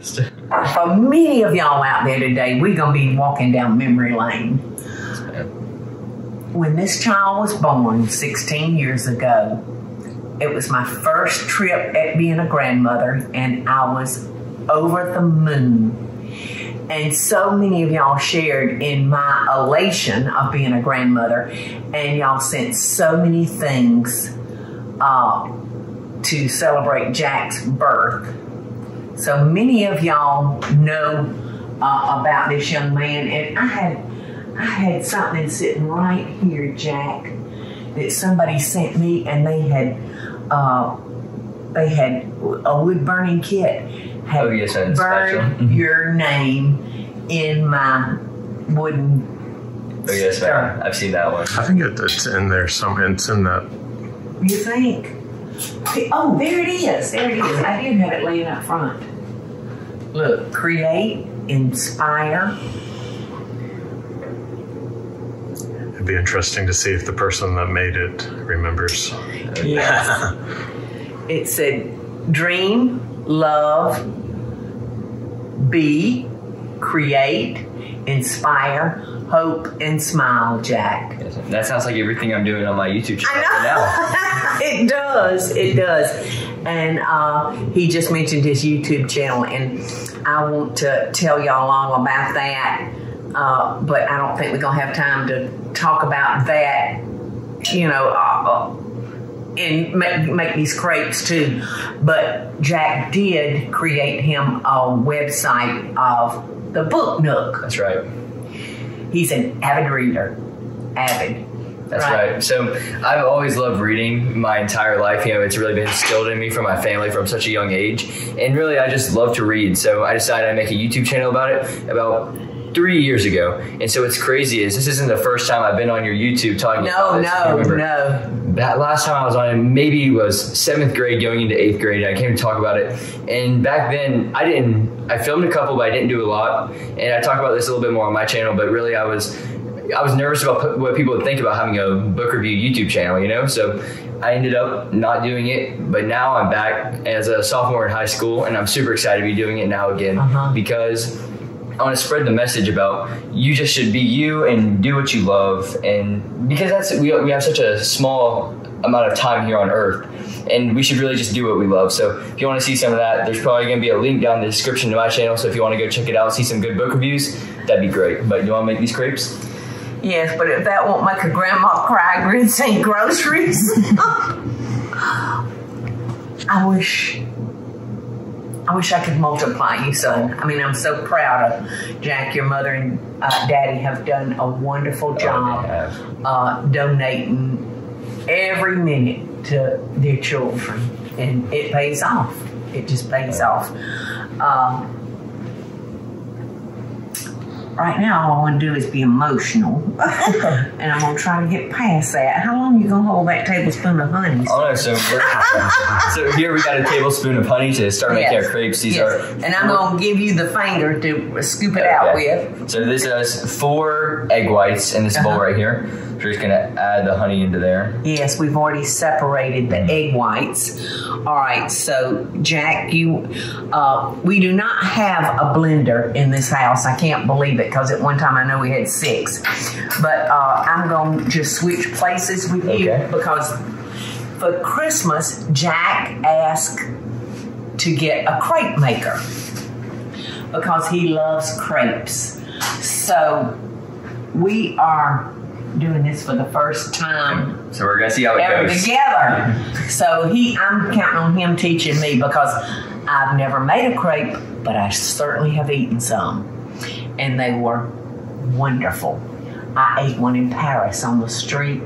For many of y'all out there today, we're going to be walking down memory lane. When this child was born 16 years ago, it was my first trip at being a grandmother, and I was over the moon. And so many of y'all shared in my elation of being a grandmother, and y'all sent so many things uh, to celebrate Jack's birth. So many of y'all know uh, about this young man, and I had I had something sitting right here, Jack, that somebody sent me, and they had uh, they had a wood burning kit had Oh, yes, and burned spatula. Mhm. your name in my wooden. Oh yes, stir. I've seen that one. I think it, it's in there. Some it's in that. You think? Oh, there it is. There it is. I did have it laying up front. Look, create, inspire. It'd be interesting to see if the person that made it remembers. Yes. it said dream, love, be, create, inspire, hope, and smile, Jack. That sounds like everything I'm doing on my YouTube channel right now. I know. it does. It does. And uh, he just mentioned his YouTube channel, and I want to tell y'all all about that. Uh, but I don't think we're gonna have time to talk about that. You know, uh, and make, make these crepes too. But Jack did create him a website of the Book Nook. That's right. He's an avid reader. Avid. That's right. So I've always loved reading my entire life. You know, it's really been instilled in me from my family from such a young age. And really, I just love to read. So I decided I'd make a YouTube channel about it about three years ago. And so what's crazy is this isn't the first time I've been on your YouTube talking No, about this. no, no. that last time I was on it, maybe it was seventh grade going into eighth grade. I came to talk about it, and back then I didn't. I filmed a couple, but I didn't do a lot. And I talk about this a little bit more on my channel. But really, I was I was nervous about what people would think about having a book review YouTube channel. You know, so I ended up not doing it. But now I'm back as a sophomore in high school, and I'm super excited to be doing it now again Uh-huh. because. I want to spread the message about you just should be you and do what you love, and because that's we, we have such a small amount of time here on Earth, and we should really just do what we love. So if you want to see some of that, there's probably going to be a link down in the description to my channel. So if you want to go check it out, see some good book reviews, that'd be great. But you want to make these crepes? Yes, but if that won't make a grandma cry, grits ain't groceries. I wish, I wish I could multiply you, son. I mean, I'm so proud of Jack. Your mother and uh, daddy have done a wonderful job have. uh, donating every minute to their children, and it pays off. It just pays off. Um, right now, all I want to do is be emotional, and I'm gonna try to get past that. How long you gonna hold that tablespoon of honey? Oh no! So so here we got a tablespoon of honey to start making our crepes. These Yes. are and I'm gonna give you the finger to scoop it out with. So this is four egg whites in this bowl Uh-huh. right here. We're just gonna add the honey into there. Yes, we've already separated the egg whites. All right, so Jack, you, uh, we do not have a blender in this house. I can't believe it because at one time I know we had six. But uh, I'm going to just switch places with you because for Christmas, Jack asked to get a crepe maker because he loves crepes. So we are doing this for the first time So we're gonna see how it ever goes. together. So he, I'm counting on him teaching me because I've never made a crepe, but I certainly have eaten some, and they were wonderful. I ate one in Paris on the street,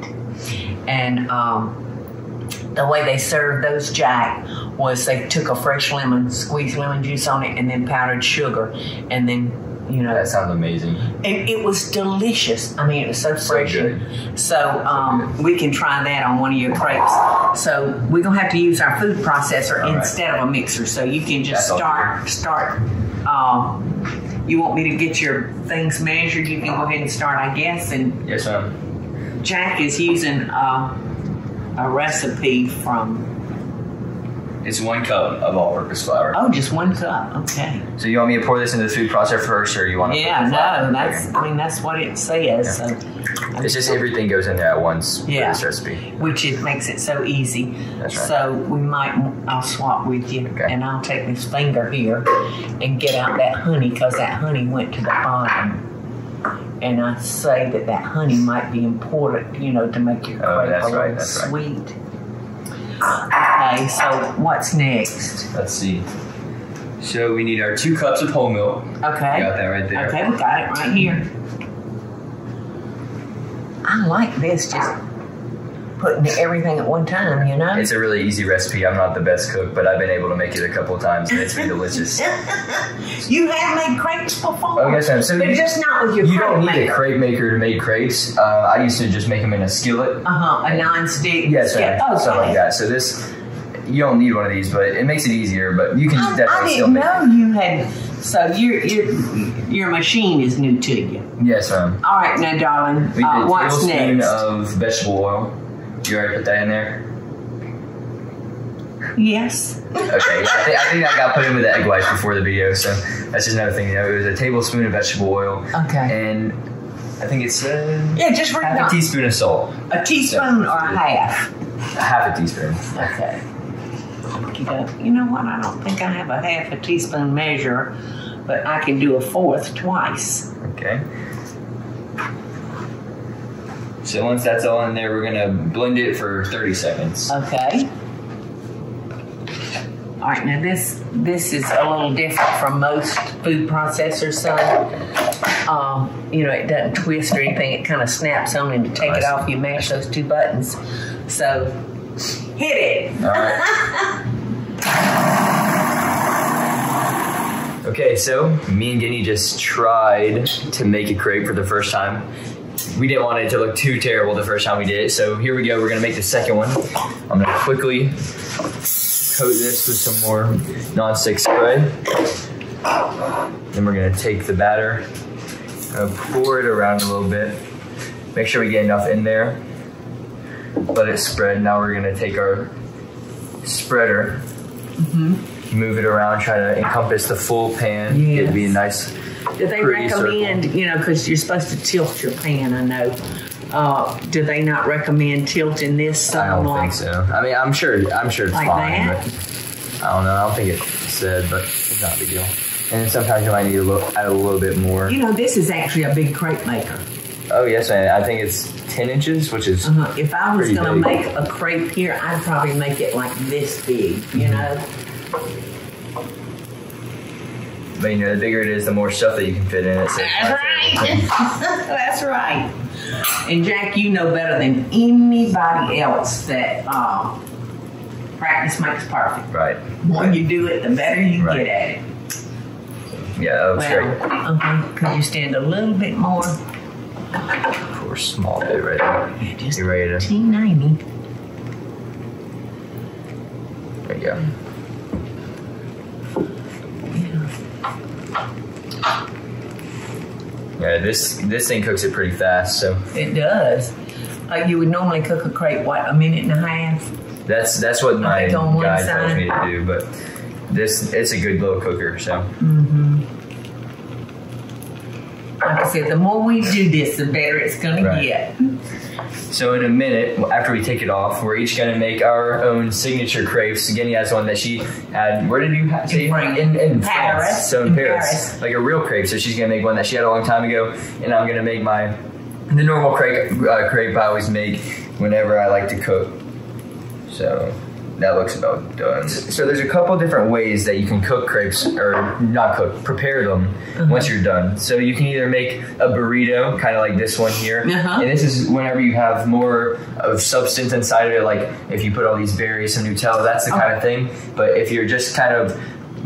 and um, the way they served those Jack was they took a fresh lemon, squeezed lemon juice on it, and then powdered sugar, and then you know That sounds amazing. and it was delicious. I mean, it was so fresh. good. So um, we can try that on one of your crepes. So we're gonna have to use our food processor All right. instead of a mixer. So you can just That's start start. Um, you want me to get your things measured? You can go ahead and start, I guess. And Yes, ma'am. Jack is using uh, a recipe from It's one cup of all-purpose flour. Oh, just one cup. Okay. So you want me to pour this into the food processor first, or you want to? Yeah, put the flour no, that's. I mean, that's what it says. So, It's just everything goes in there at once Yeah. for this recipe. which it makes it so easy. That's right. So we might. I'll swap with you, Okay. and I'll take this finger here and get out that honey because that honey went to the bottom. And I say that that honey might be important, you know, to make your Oh, crepe a little right, that's right. Okay, so what's next? Let's see. So we need our two cups of whole milk. Okay. Got that right there. Okay, we got it right here. I like this, just putting everything at one time, you know? It's a really easy recipe. I'm not the best cook, but I've been able to make it a couple of times, and it's been delicious. you have made crepes before. Oh, yes, ma'am. So but you- just not with your You don't need maker. a crepe maker to make crepes. Uh, I used to just make them in a skillet. Uh huh. A non-stick. Yes, Yeah. ma'am. Oh, Stuff like that. So this, you don't need one of these, but it makes it easier. But you can I, I definitely still didn't make. know you had. So your your your machine is new to you. Yes, ma'am. All right, now, darling. We Uh, did a what's tablespoon next? of vegetable oil. You already put that in there. yes. Okay, yeah, I, think, I think that got put in with the egg whites before the video, so that's just another thing. You know, it was a tablespoon of vegetable oil, Okay. and I think it's uh, Yeah, just half a teaspoon of salt, A teaspoon or a half. A half a teaspoon. Okay. You know, you know what? I don't think I have a half a teaspoon measure, but I can do a fourth twice. Okay. So once that's all in there, we're gonna blend it for 30 seconds. Okay. All right, now this this is a little different from most food processors, son. Um, you know, it doesn't twist or anything. It kind of snaps on, and to take it off, you mash those two buttons. So, hit it. Okay, so me and Guinea just tried to make a crepe for the first time. We didn't want it to look too terrible the first time we did it, so here we go. We're gonna make the second one. I'm gonna quickly coat this with some more nonstick spray. Then we're gonna take the batter, pour it around a little bit. Make sure we get enough in there. Let it spread. Now we're gonna take our spreader, move it around, try to encompass the full pan. Get It'd be a nice. Do they recommend, you know, because you're supposed to tilt your pan, I know. Uh, do they not recommend tilting this I don't think so. I mean, I'm sure. I'm sure it's Like fine, that? but I don't know. I don't think it said, but it's not a big deal. And sometimes you might need to look, add a little bit more. You know, this is actually a big crepe maker. Oh yes, man. I think it's 10 inches, which is Uh-huh. If I was going to make a crepe here, I'd probably make it like this big, you Mm-hmm. know? But you know, the bigger it is, the more stuff that you can fit in it. So That's right. That's right. And Jack, you know better than anybody else that uh, practice makes perfect. Right. The more you do it, the better you Right. get at it. Yeah, that looks great. Uh-huh. could you stand a little bit more? A small bit right there. Yeah, You ready to? teeny tiny. There you go. Yeah, this this thing cooks it pretty fast, so It does. Like you would normally cook a crepe, what, a minute and a half? that's that's what my one guide tells me to do. But this it's a good little cooker, so mm-hmm. Like I said, the more we do this, the better it's going Right. to get. So in a minute, after we take it off, we're each gonna make our own signature crepes. Guinea has one that she had. Where did you have? say- France. in, in Paris. France. So in, In Paris, Paris. like a real crepe. So she's gonna make one that she had a long time ago, and I'm gonna make my the normal crepe uh, crepe I always make whenever I like to cook. So that looks about done. So there's a couple different ways that you can cook crepes, or not cook, prepare them once you're done. So you can either make a burrito, kind of like this one here, Uh-huh. and this is whenever you have more of substance inside of it, like if you put all these berries, some Nutella, that's the kind of thing. But if you're just kind of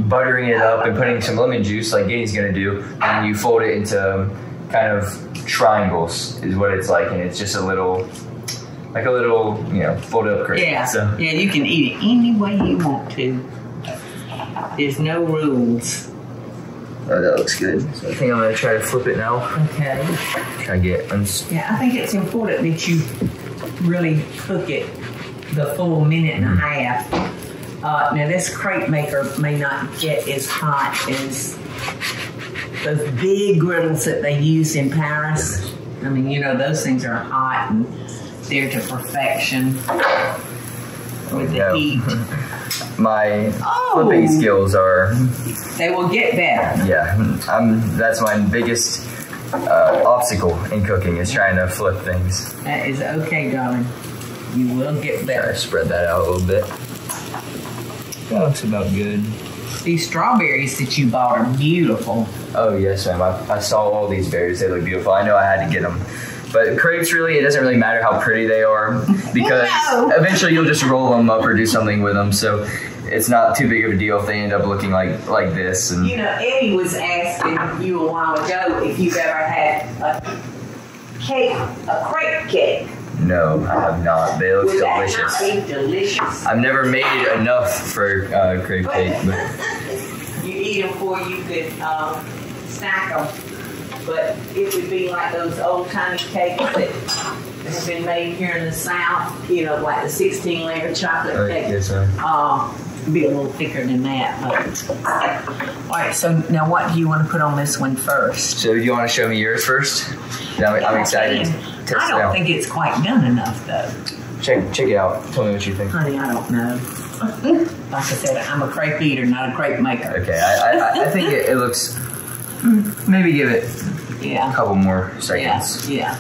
buttering it up and putting some lemon juice, like Gady's gonna do, and you fold it into kind of triangles, is what it's like, and it's just a little, like a little, you know, folded up crepe. Yeah. So. Yeah, you can eat it any way you want to. There's no rules. Oh, that looks good. So I think I'm gonna try to flip it now. Okay. Try to get uns- Yeah, I think it's important that you really cook it the full minute and a half. Uh, now this crepe maker may not get as hot as those big griddles that they use in Paris. I mean, you know, those things are hot and they're to perfection with the heat. My Oh. flipping skills are They will get better. yeah. I'm that's my biggest uh, obstacle in cooking is trying to flip things. That is okay, darling. You will get better. spread that out a little bit. That looks about good. These strawberries that you bought are beautiful. Oh yes, ma'am. I, I saw all these berries. They look beautiful. I know I had to get them. But crepes, really, it doesn't really matter how pretty they are because No. eventually you'll just roll them up or do something with them. So it's not too big of a deal if they end up looking like like this. And You know, Eddie was asking you a while ago if you've ever had a cake, a crepe cake. no, I have not. They look Would that delicious. not be delicious? I've never made enough for uh, crepe cake, but You eat them before you could um, snack them. But it would be like those old tiny cakes that have been made here in the South, you know, like the 16 layer chocolate uh, cake. yes, ma'am. Uh, be a little thicker than that. But all right. So now, what do you want to put on this one first? So do you want to show me yours first? Yeah, I'm, I'm excited. to I Test it don't think it's quite done enough, though. check check it out. Tell me what you think. Honey, I don't know. like I said, I'm a crepe eater, not a crepe maker. Okay, I I, I think it, it looks. Maybe give it a couple more seconds. Yeah.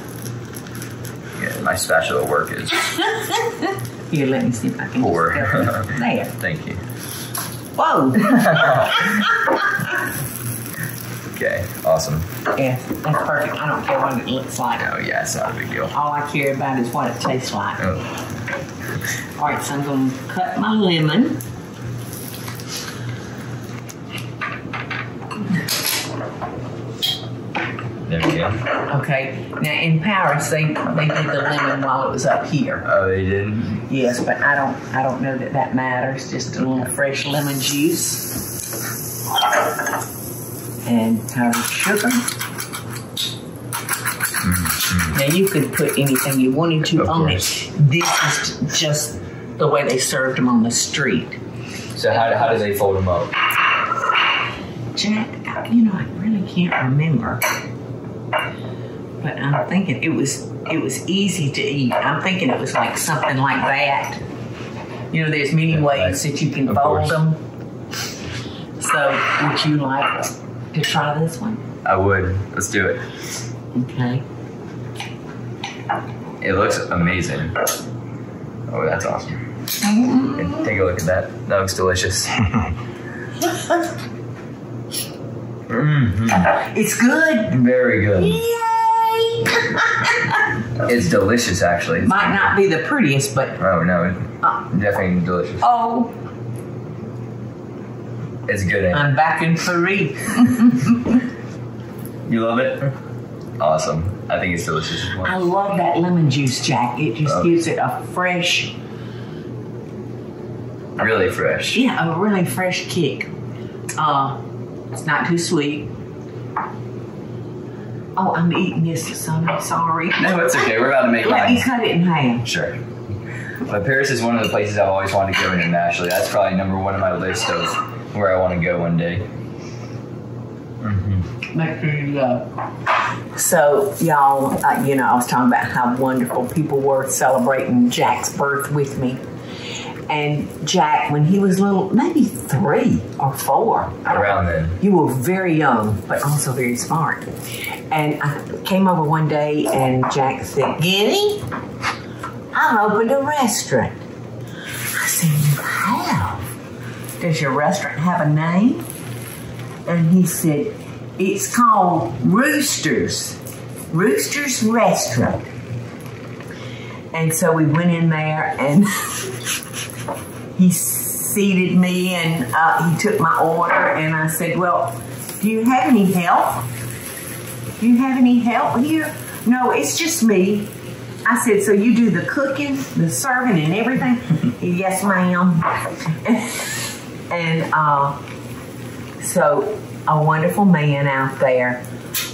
Yeah, my spatula work is. Here, let me see if I can. Four. Just help you. there. Thank you. Whoa. Okay, awesome. yeah, that's perfect. I don't care what it looks like. Oh yeah, it's not a big deal. All I care about is what it tastes like. Oh, All right, so I'm going to cut my lemon. There we go. Okay. Now in Paris, they they did the lemon while it was up here. Oh, they did. Yes, but I don't I don't know that that matters. Just a little fresh lemon juice and powdered sugar. Mm-hmm. Now you could put anything you wanted to Of on course. it. This is just the way they served them on the street. So how, how do they fold them up? Jack, you know, I really can't remember. But I'm thinking it was it was easy to eat. I'm thinking it was like something like that. You know, there's many ways that you can Of fold course. them. So, would you like to try this one? I would. Let's do it. Okay. It looks amazing. Oh, that's awesome. Mm-hmm. Take a look at that. That looks delicious. mm It's good. Very good. Yay! It's delicious, actually. Might not be the prettiest, but Oh no, it- uh, definitely delicious. oh, It's good. Ain't? I'm back in Paris. You love it? Awesome. I think it's delicious as I love that lemon juice, Jack. It just Oh. gives it a fresh, Really fresh. yeah, a really fresh kick. Uh, it's not too sweet. Oh, I'm eating this, son. I'm sorry. No, it's okay. We're about to make Let me mine. cut it in half. Sure. But Paris is one of the places I've always wanted to go internationally. That's probably number one on my list of where I want to go one day. Make sure you go. So, y'all, uh, you know, I was talking about how wonderful people were celebrating Jack's birth with me. And Jack, when he was little, maybe three or four, Around then. You were very young, but also very smart. And I came over one day and Jack said, Guinea, I opened a restaurant. I said, You have? Does your restaurant have a name? And he said, It's called Roosters. Roosters Restaurant. And so we went in there and he seated me and uh, he took my order and I said, Well, do you have any help? Do you have any help here? No, it's just me. I said, So you do the cooking, the serving, and everything? yes, ma'am. and uh, so a wonderful man out there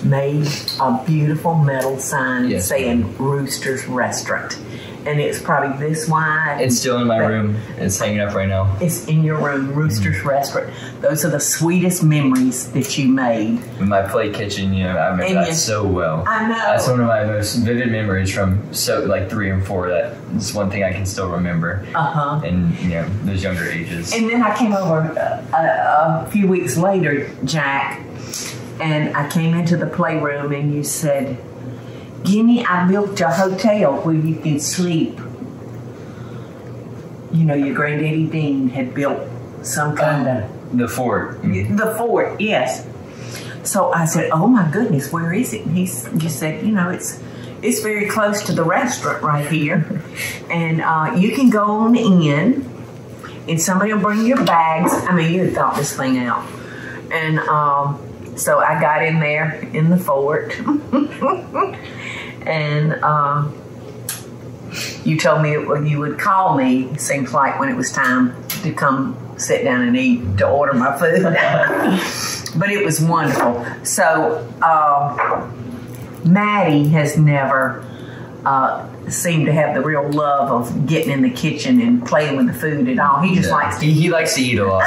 made a beautiful metal sign Yes, saying Rooster's Restaurant. And it's probably this wide. It's still in my But- room. It's hanging up right now. It's in your room, Rooster's Mm-hmm. Restaurant. Those are the sweetest memories that you made. In my play kitchen, you know, I remember And that you- so well. I know. That's one of my most vivid memories from so like three and four. That is one thing I can still remember. Uh huh. And you know those younger ages. And then I came over uh, a, a few weeks later, Jack, and I came into the playroom and you said, Guinea, I built a hotel where you can sleep. You know, your granddaddy Deen had built some kind of the fort. the fort, yes. So I said, "Oh my goodness, where is it?" And he just said, "You know, it's it's very close to the restaurant right here, and uh, you can go on in, and somebody will bring your bags. I mean, you had thought this thing out, and um, so I got in there in the fort, and." Uh, you told me well, you would call me. Seems like when it was time to come sit down and eat to order my food. but it was wonderful. So uh, Maddie has never uh, seemed to have the real love of getting in the kitchen and playing with the food and all. He just likes to. He, he likes to eat a lot.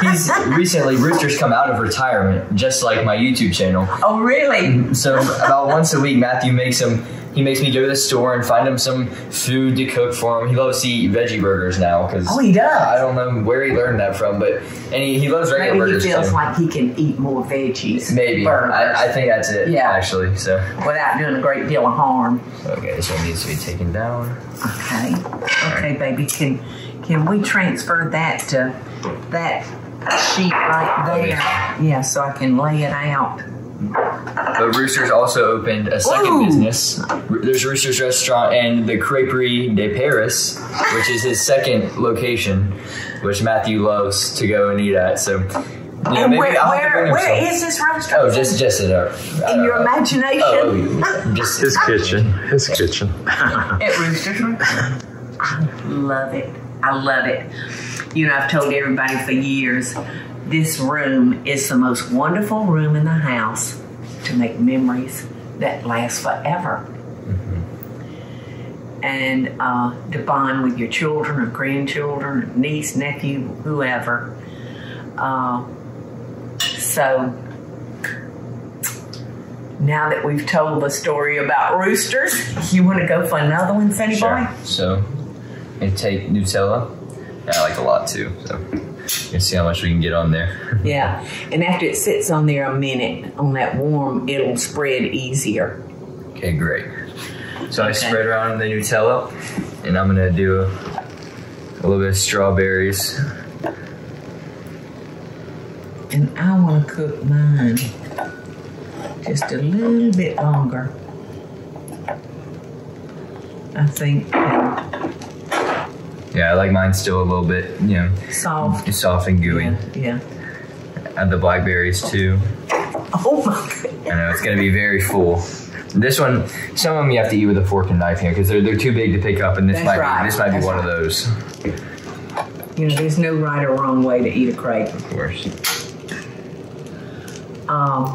He's recently Rooster's come out of retirement, just like my YouTube channel. Oh, really? So about once a week, Matthew makes him. He makes me go to the store and find him some food to cook for him. He loves to eat veggie burgers now because Oh, he does. I don't know where he learned that from, but and he, he loves regular Maybe he feels too. like he can eat more veggies. Maybe I, I think that's it. Yeah. actually. So without doing a great deal of harm. okay, this one needs to be taken down. Okay. Okay, baby. Can can we transfer that to that sheet right there? Yeah, so I can lay it out. But Rooster's also opened a second Ooh. business. There's Rooster's Restaurant and the Creperie de Paris, which is his second location, which Matthew loves to go and eat at. So, you know, and where I'll have to bring where, him where some. is this restaurant? Oh, just just it up. in uh, your imagination Oh, just His kitchen. His kitchen. at Rooster's Restaurant. I love it. I love it. You know, I've told everybody for years, this room is the most wonderful room in the house to make memories that last forever. And uh, to bond with your children or grandchildren, niece, nephew, whoever. Uh, so now that we've told the story about roosters, you want to go for another one, Sunny Sure. Boy? So, and take Nutella. Yeah, I like a lot too. So, let's see how much we can get on there. Yeah. And after it sits on there a minute on that warm, it'll spread easier. Okay, great. So I spread around the Nutella, and I'm gonna do a, a little bit of strawberries. And I want to cook mine just a little bit longer. I think Yeah, I like mine still a little bit, you know, soft. soft and gooey. Yeah, yeah. Add the blackberries too. Oh my goodness. I know it's gonna be very full. This one, some of them you have to eat with a fork and knife here because they're, they're too big to pick up, and this That's might right. be this might be That's one of those. You know, there's no right or wrong way to eat a crepe. Of course. Um,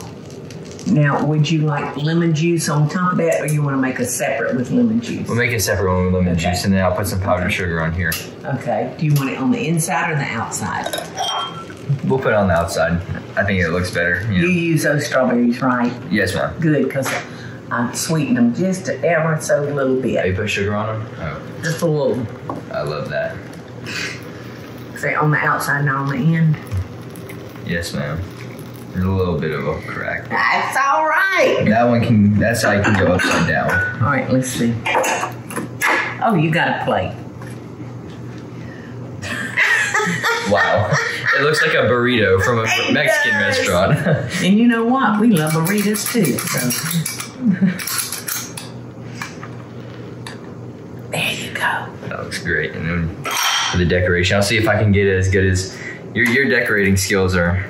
now, would you like lemon juice on top of that, or you want to make a separate with lemon juice? We'll make a separate one with lemon Okay. juice, and then I'll put some powdered sugar on here. Okay. Do you want it on the inside or the outside? We'll put it on the outside. I think it looks better. You You use those strawberries, right? Yes, ma'am. Good, because I sweeten them just ever so little bit. Oh, you put sugar on them? Oh, Just a little. I love that. Say on the outside, not on the end. Yes, ma'am. There's a little bit of a crack. That's all right. That one can. That's how you can go upside down. All right, let's see. Oh, you got a plate. Wow. It looks like a burrito from a It Mexican does. restaurant. And you know what? We love burritos too. So. There you go. that looks great. And then for the decoration, I'll see if I can get it as good as your your decorating skills are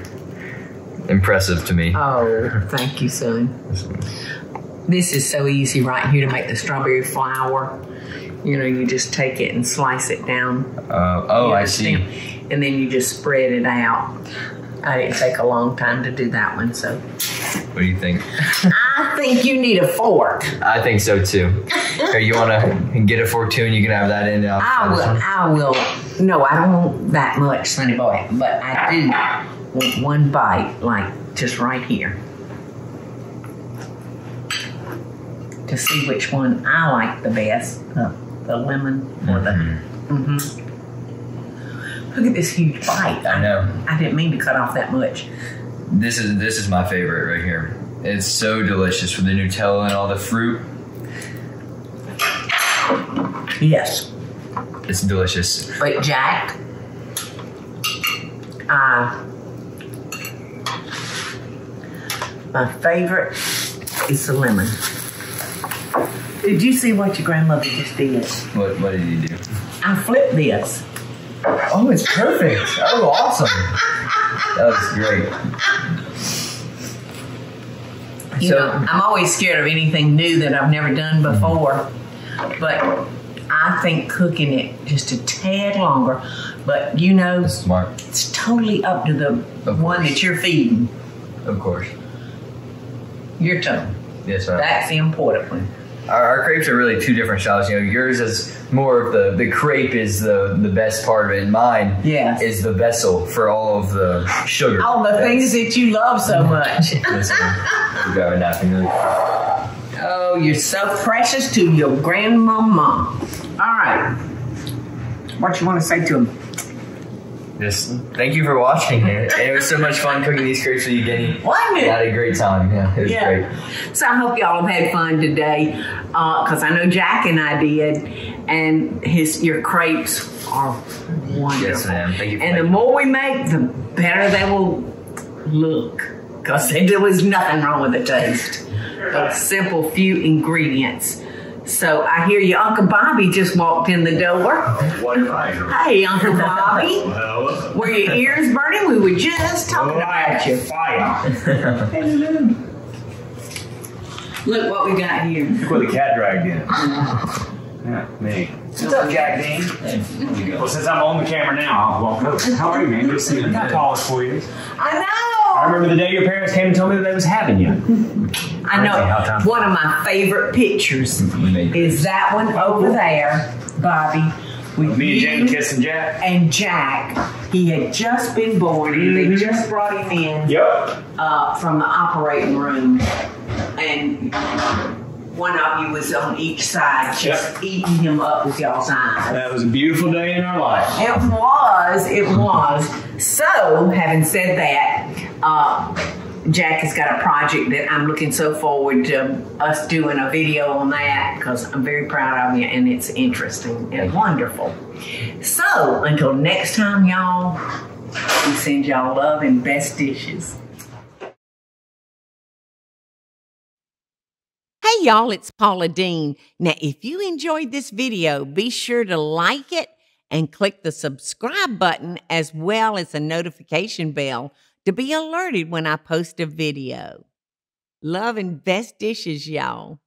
impressive to me. Oh, thank you, son. This is so easy right here to make the strawberry flower. You know, you just take it and slice it down. Uh, oh, I see. And then you just spread it out. I didn't take a long time to do that one, so What do you think? I think you need a fork. I think so too. Okay, you want to get a fork too, and you can have that in. uh, I will. I will. No, I don't want that much, Sonny Boy, but I do one bite, like just right here, to see which one I like the best, the, the lemon or the. mm-hmm. Look at this huge bite. I know. I didn't mean to cut off that much. This is this is my favorite right here. It's so delicious with the Nutella and all the fruit. Yes. It's delicious. But Jack, uh, my favorite is the lemon. Did you see what your grandmother just did? What what did you do? I flipped this. Oh, it's perfect. Oh, awesome. That was great. You So- know, I'm always scared of anything new that I've never done mm-hmm. before, but I think cooking it just a tad longer. But you know, Smart, it's totally up to the Of one course. that you're feeding. of course. Your tongue. Yes, ma'am. That's the important one. Our, our crepes are really two different styles. You know, yours is more of the the crepe is the the best part of it. And mine Yes. is the vessel for all of the sugar. All the things that you love so mm-hmm. much. Yes. We got a napkin. Really. Oh, you're so precious to your grandmama. All right. What you want to say to him? Just thank you for watching. It, it was so much fun cooking these crepes with you. Wasn't I it? had a great time. Yeah, it was great. So I hope y'all have had fun today, uh, because I know Jack and I did, and his your crepes are wonderful. Yes, ma'am. Thank you for And the more we make, the better they will look, because there was nothing wrong with the taste. Those simple few ingredients. So I hear your Uncle Bobby just walked in the door. What fire? Hey, Uncle Bobby. Well, Were your ears burning? We were just talking about you. Fire. Look what we got here. Look what the cat dragged in. Yeah, me. What's up, Jack Deen? Well, since I'm on the camera now, I'll walk over. How are you, man? Good to see you. Look how tall this for you. I I remember the day your parents came and told me that they was having you. I know. One of my favorite pictures is that one over there, Bobby, with Me and Jane kissing Jack. and Jack. He had just been born, and they just brought him in Yep. uh, from the operating room, and one of you was on each side, just Yep. eating him up with y'all's eyes. That was a beautiful day in our life. It was, it was. So, having said that, uh, Jack has got a project that I'm looking so forward to us doing a video on that because I'm very proud of you and it's interesting and wonderful. So, until next time, y'all, we send y'all love and best dishes. Hey y'all, it's Paula Deen. Now, if you enjoyed this video, be sure to like it and click the subscribe button as well as the notification bell to be alerted when I post a video. Love and best dishes, y'all.